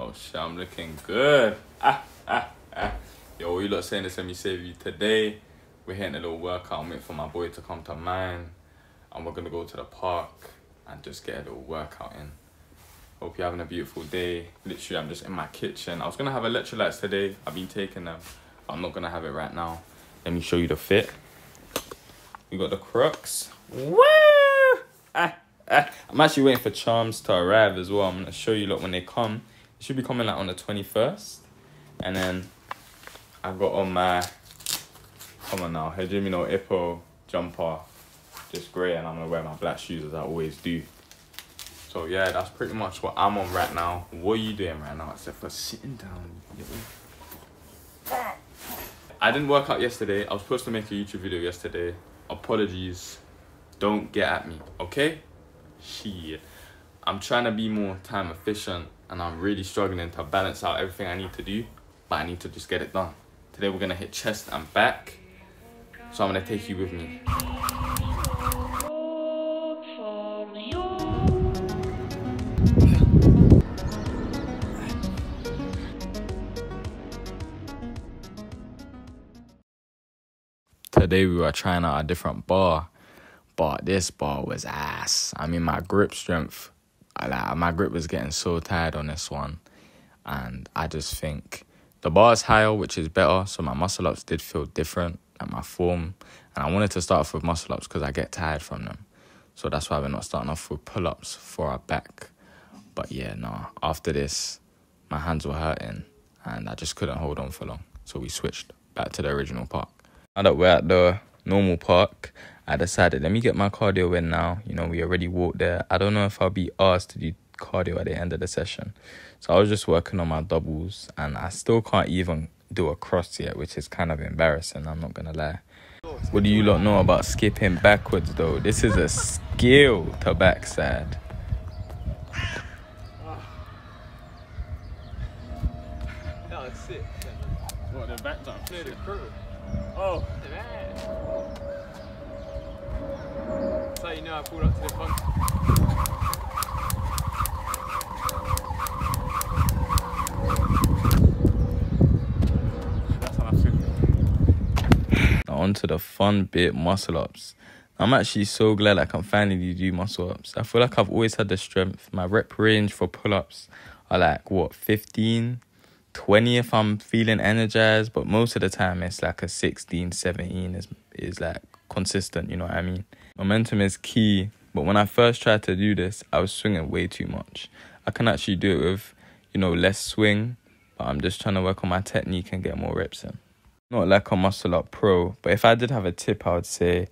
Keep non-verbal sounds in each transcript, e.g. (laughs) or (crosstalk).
Oh shit, I'm looking good. Ah, ah, ah. Yo, you lot saying this let me save you today. We're hitting a little workout. I'm waiting for my boy to come to mine. And we're gonna go to the park and just get a little workout in. Hope you're having a beautiful day. Literally, I'm just in my kitchen. I was gonna have electrolytes today. I've been taking them. I'm not gonna have it right now. Let me show you the fit. We got the Crocs. Woo! Ah, ah. I'm actually waiting for Charms to arrive as well. I'm gonna show you lot when they come. It should be coming like on the 21st. And then I got on my, come on now, Hajime no Ippo jumper, just grey, and I'm gonna wear my black shoes as I always do. So yeah, that's pretty much what I'm on right now. What are you doing right now except for sitting down? I didn't work out yesterday. I was supposed to make a YouTube video yesterday. Apologies. Don't get at me, okay? Shit. I'm trying to be more time efficient and I'm really struggling to balance out everything I need to do, but I need to just get it done. Today we're gonna hit chest and back. So I'm gonna take you with me. Today we were trying out a different bar, but this bar was ass. I mean, my grip strength, like my grip was getting so tired on this one, and I just think the bar is higher, which is better. So my muscle ups did feel different at my form, and I wanted to start off with muscle ups because I get tired from them. So that's why we're not starting off with pull ups for our back. But yeah, no. After this, my hands were hurting, and I just couldn't hold on for long. So we switched back to the original park. Now that we're at the normal park, I decided let me get my cardio in now. You know, we already walked there. I don't know if I'll be asked to do cardio at the end of the session. So I was just working on my doubles and I still can't even do a cross yet, which is kind of embarrassing, I'm not gonna lie. What do you lot know about skipping backwards though? This is a skill to backside. That was sick. What the back jump? Clear the crew. Oh. That's how you know I pulled up to the front. that's how I on to the fun bit, muscle ups. I'm actually so glad I can finally do muscle ups. I feel like I've always had the strength. My rep range for pull ups are like what 15, 20 if I'm feeling energized, but most of the time it's like a 16, 17 is is like consistent, you know what I mean? Momentum is key, but when I first tried to do this, I was swinging way too much. I can actually do it with, you know, less swing, but I'm just trying to work on my technique and get more reps in. Not like a muscle up pro, but if I did have a tip, I would say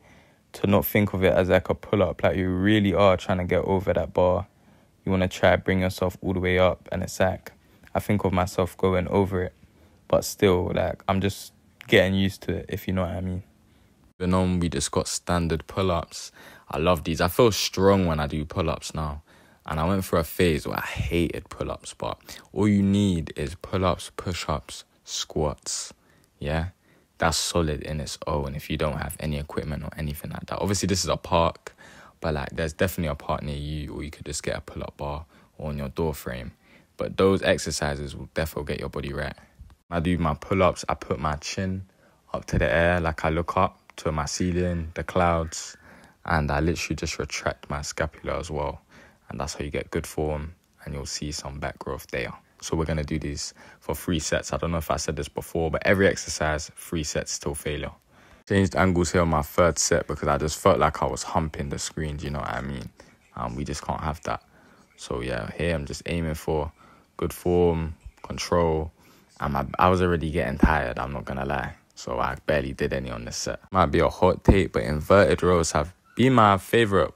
to not think of it as like a pull up, like you really are trying to get over that bar. You want to try bring yourself all the way up, and it's like I think of myself going over it, but still, like I'm just getting used to it, if you know what I mean. Moving on, we just got standard pull ups. I love these. I feel strong when I do pull ups now. And I went through a phase where I hated pull ups, but all you need is pull ups, push ups, squats. Yeah, that's solid in its own if you don't have any equipment or anything like that. Obviously, this is a park, but like there's definitely a park near you, or you could just get a pull up bar on your door frame. But those exercises will definitely get your body right. I do my pull ups, I put my chin up to the air, like I look up to my ceiling, the clouds, and I literally just retract my scapula as well. And that's how you get good form and you'll see some back growth there. So we're gonna do these for three sets. I don't know if I said this before, but every exercise, three sets till failure. Changed angles here on my third set because I just felt like I was humping the screen, do you know what I mean? Um, we just can't have that. So yeah, here I'm just aiming for good form, control. And my, I was already getting tired, I'm not gonna lie. So I barely did any on this set. Might be a hot take, but inverted rows have been my favorite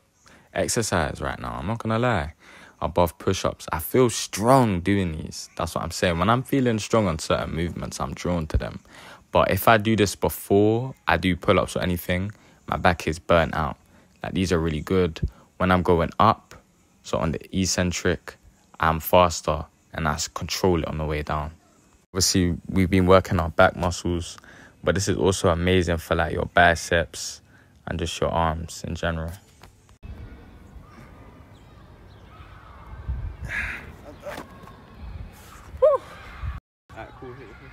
exercise right now. I'm not gonna lie. Above push ups, I feel strong doing these. That's what I'm saying. When I'm feeling strong on certain movements, I'm drawn to them. But if I do this before I do pull ups or anything, my back is burnt out. Like these are really good when I'm going up. So on the eccentric, I'm faster and I control it on the way down. Obviously, we've been working our back muscles, but this is also amazing for like your biceps and just your arms in general. cool. Hit your thing.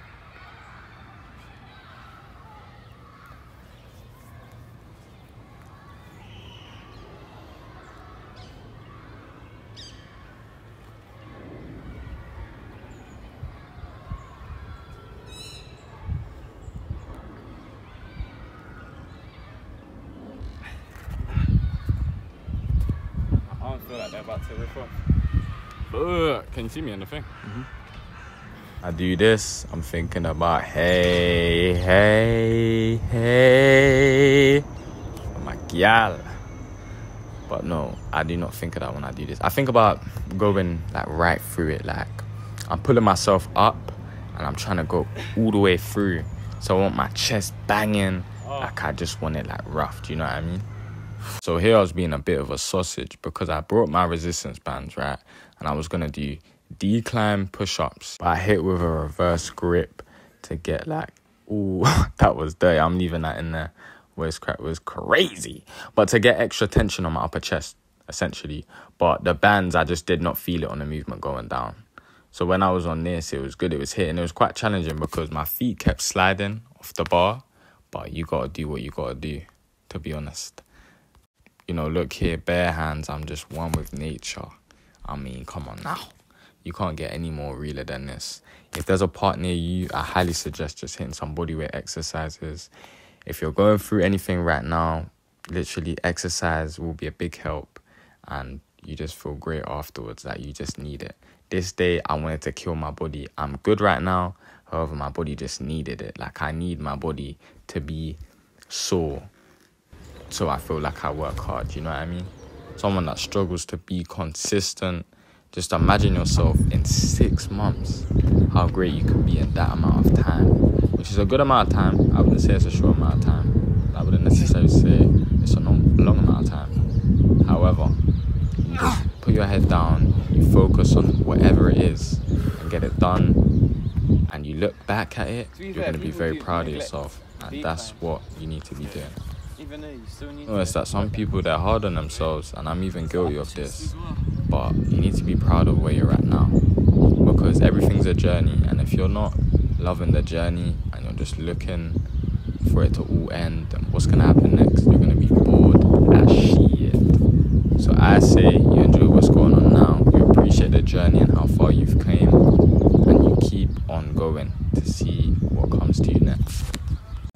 I don't feel like they're about to rip off. Fuck. Can you see me on the thing? Mm-hmm. I do this, I'm thinking about hey, hey, hey, oh my gal. But no, I do not think of that when I do this. I think about going like right through it. Like I'm pulling myself up and I'm trying to go all the way through. So I want my chest banging. Oh. Like I just want it like rough. Do you know what I mean? So here I was being a bit of a sausage because I brought my resistance bands, right? And I was gonna do decline push-ups. But I hit with a reverse grip to get like, ooh, (laughs) that was dirty. I'm leaving that in there. Waist crack was crazy. But to get extra tension on my upper chest, essentially. But the bands, I just did not feel it on the movement going down. So when I was on this, it was good. It was hitting. It was quite challenging because my feet kept sliding off the bar. But you gotta do what you gotta do, to be honest you know, look here, bare hands, I'm just one with nature. I mean, come on now. You can't get any more realer than this. If there's a part near you, I highly suggest just hitting some bodyweight exercises. If you're going through anything right now, literally exercise will be a big help and you just feel great afterwards. Like you just need it. This day I wanted to kill my body. I'm good right now. However, my body just needed it. Like I need my body to be sore so I feel like I work hard. You know what I mean? Someone that struggles to be consistent. Just imagine yourself in six months, how great you could be in that amount of time, which is a good amount of time. I wouldn't say it's a short amount of time. I wouldn't necessarily say it's a long, long amount of time. However, you just put your head down, you focus on whatever it is, and get it done. And you look back at it, you're going to be very proud of yourself, and that's what you need to be doing. Even though you still need No, it's that some people they're hard on themselves, and I'm even guilty of this. But you need to be proud of where you're at now, because everything's a journey, and if you're not loving the journey and you're just looking for it to all end, then what's gonna happen next? You're gonna be bored as shit. So I say you enjoy what's going on now, you appreciate the journey and how far you've came, and you keep on going to see what comes to you next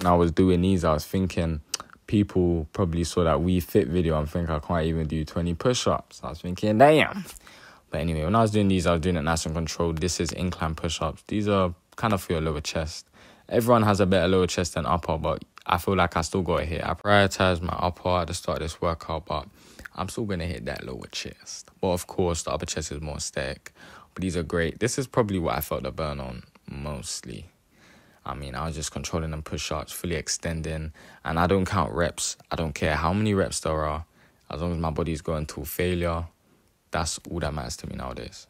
when I was doing these, I was thinking people probably saw that Wii Fit video and think I can't even do 20 push ups. I was thinking, damn. But anyway, when I was doing these, I was doing it nice and controlled. This is incline push ups. These are kind of for your lower chest. Everyone has a better lower chest than upper, but I feel like I still got it here. I prioritize my upper at the start of this workout, but I'm still going to hit that lower chest. But of course, the upper chest is more aesthetic. But these are great. This is probably what I felt the burn on mostly. I mean, I was just controlling them push ups, fully extending, and I don't count reps. I don't care how many reps there are, as long as my body's going to failure. That's all that matters to me nowadays.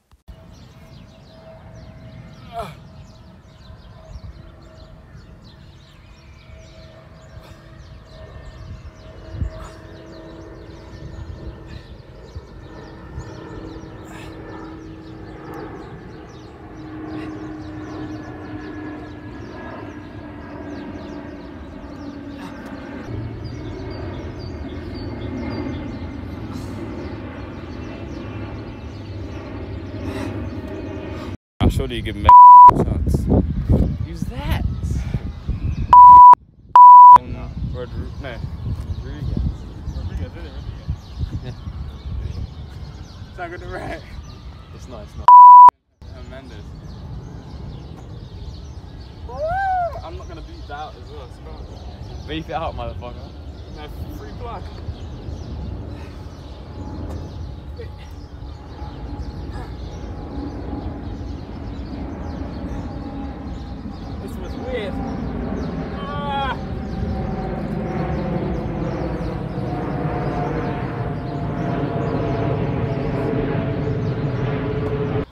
Surely you give chance. Who's that? No. Uh, Rodri- no. Rodriguez. Rodriguez, isn't it? Rodriguez. Is that good right? It's not, it's not. Hernandez. I'm not gonna beat that out as well. It's Beef it out, motherfucker. No, free. This was weird. Ah!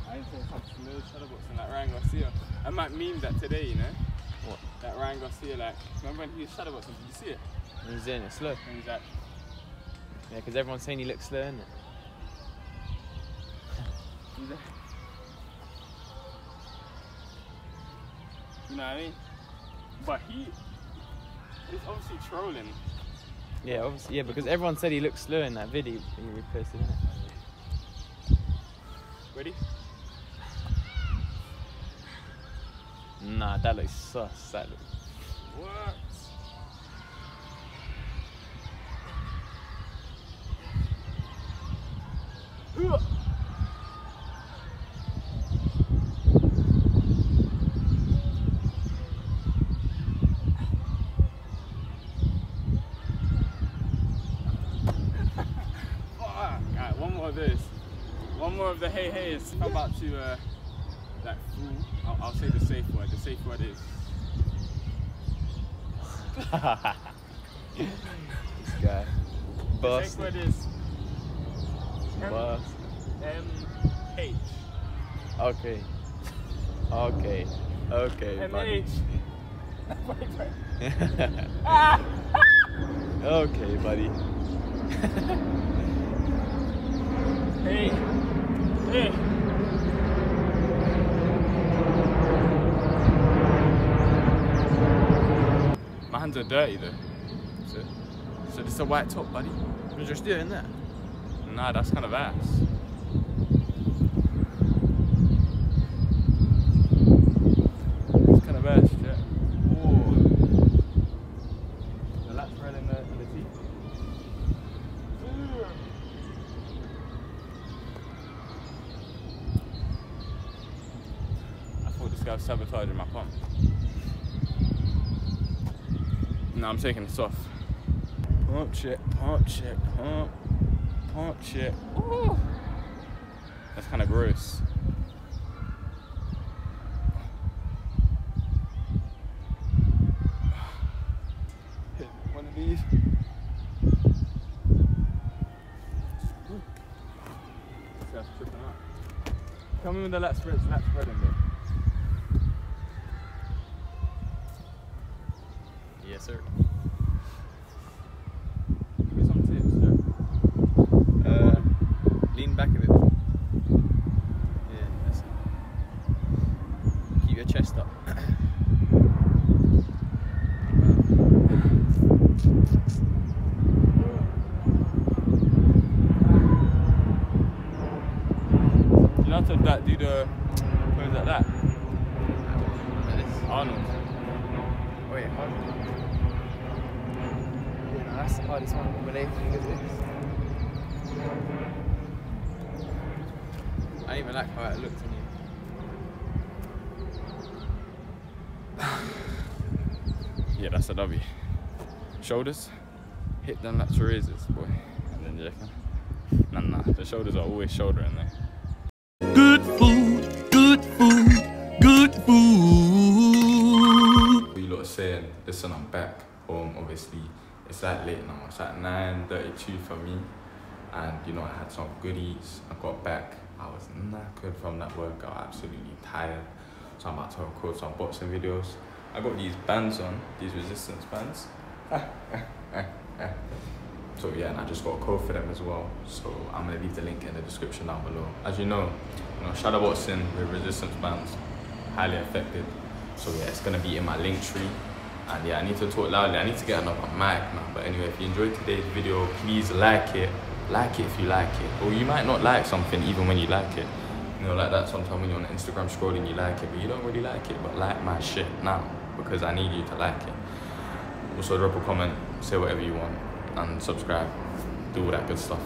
I need to have some little shadowbox in that Ryan Garcia. I might meme that today, you know? What? That Ryan Garcia, like, remember when he was shadowboxing? Did you see it? He's doing it slow. And he's like, Yeah, because everyone's saying he looks slow, (laughs) he's like You know what I mean? But he, he's obviously trolling. Yeah, obviously. Yeah, because everyone said he looked slow in that video when you reposted it. Ready? Nah, that looks sus. That looks. What? Alright, one more of this. One more of the hey heys. I'm about to uh like fool. I'll, I'll say the safe word. The safe word is this guy. the Bust. safe word is M Bust. M H. Okay. Okay. Okay. M buddy. H. Wait, (laughs) wait. Okay, buddy. Hey. Hey. My hands are dirty though. So, so this is a white top, buddy. You're just doing that. Nah, that's kind of ass. It's kind of ass, yeah. The right in the, in the teeth. I thought this guy was sabotaging my pump. No, I'm taking this off. Pump check, pump check, pump, pump check. Ooh. That's kind of gross. Hit one of these. Ooh. This guy's tripping out. Tell me when the lat spreads, lat spread in there. Yes, sir. Give me some tips, yeah. Uh, lean back a bit. Yeah, that's it. Keep your chest up. You know how to that, do the pose like that? Like this. Arnold. Wait, hard. Yeah, no, that's the hardest one. When they fingers this. I don't even like how it looks on you. (sighs) Yeah, that's a W. Shoulders, hit them lateral raises, boy. And then you can. Nah, nah, the shoulders are always shouldering there. Good food, good food, good food. You lot are saying, listen, I'm back home. Obviously, it's that late now. It's at 9:32 for me, and you know I had some goodies. I got back. I was knackered from that workout. Absolutely tired. So I'm about to record some boxing videos. I got these bands on, these resistance bands. (laughs) So yeah, and I just got a code for them as well. So I'm gonna leave the link in the description down below. As you know, you know, shadow boxing with resistance bands, highly effective. So yeah, it's gonna be in my Linktree. And yeah, I need to talk loudly. I need to get another mic man. But anyway, if you enjoyed today's video, please like it. Like it if you like it. Or you might not like something even when you like it. You know, like that sometimes when you're on Instagram scrolling, you like it, but you don't really like it. But like my shit now because I need you to like it. Also, drop a comment, say whatever you want, and subscribe. Do all that good stuff.